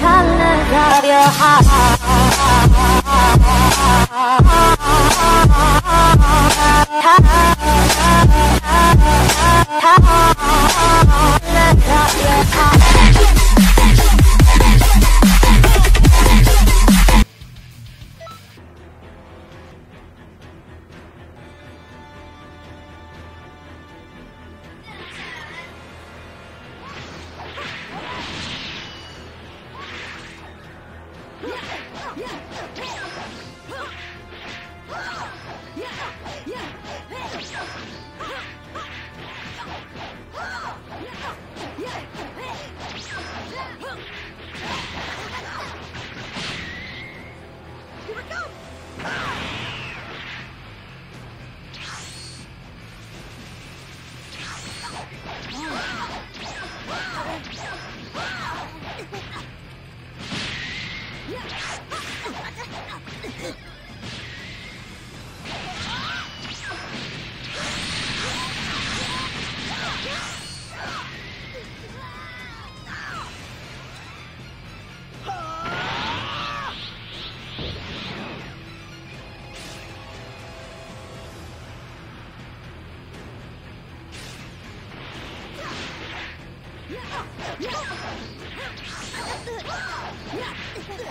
colors of your heart Here we go! Yeah! 맞아!